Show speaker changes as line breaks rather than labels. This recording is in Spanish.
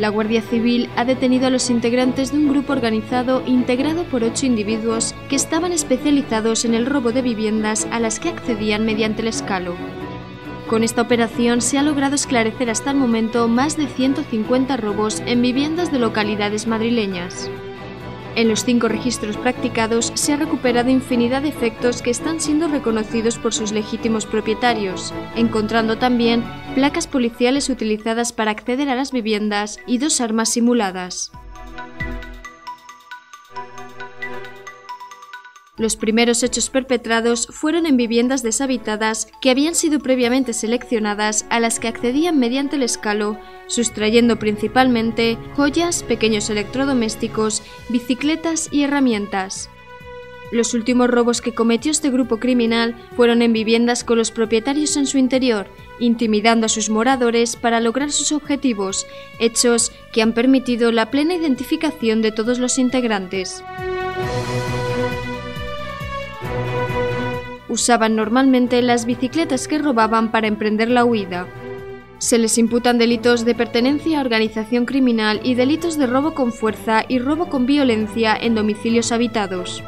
La Guardia Civil ha detenido a los integrantes de un grupo organizado integrado por ocho individuos que estaban especializados en el robo de viviendas a las que accedían mediante el escalo. Con esta operación se ha logrado esclarecer hasta el momento más de 150 robos en viviendas de localidades madrileñas. En los cinco registros practicados se ha recuperado infinidad de efectos que están siendo reconocidos por sus legítimos propietarios, encontrando también placas policiales utilizadas para acceder a las viviendas y dos armas simuladas. Los primeros hechos perpetrados fueron en viviendas deshabitadas que habían sido previamente seleccionadas a las que accedían mediante el escalo, sustrayendo principalmente joyas, pequeños electrodomésticos, bicicletas y herramientas. Los últimos robos que cometió este grupo criminal fueron en viviendas con los propietarios en su interior, intimidando a sus moradores para lograr sus objetivos, hechos que han permitido la plena identificación de todos los integrantes usaban normalmente las bicicletas que robaban para emprender la huida. Se les imputan delitos de pertenencia a organización criminal y delitos de robo con fuerza y robo con violencia en domicilios habitados.